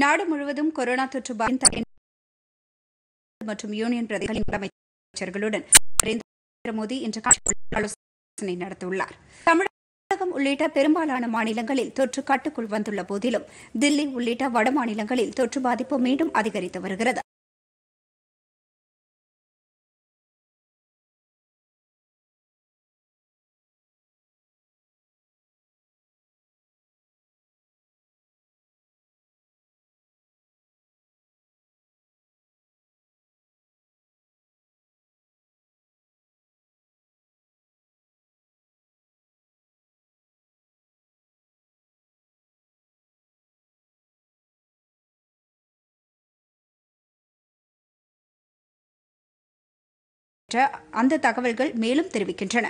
நாடு முழுவதும் கொரோனா தொற்று பாதித்த மற்றும் யூனியன் பிரதேசங்களின் முதலமைச்சர்களுடன் நரேந்திர மோடி இன்று ஆலோசனை நடத்தியுள்ளார் தமிழகம் உள்ளிட்ட பெரும்பாலான மாநிலங்களில் தொற்று கட்டுக்குள் வந்துள்ள போதிலும் தில்லி உள்ளிட்ட வட மாநிலங்களில் தொற்று பாதிப்பு மீண்டும் அதிகரித்து வருகிறது. அந்த தகவல்கள் மேலும் தெரிவிக்கின்றன.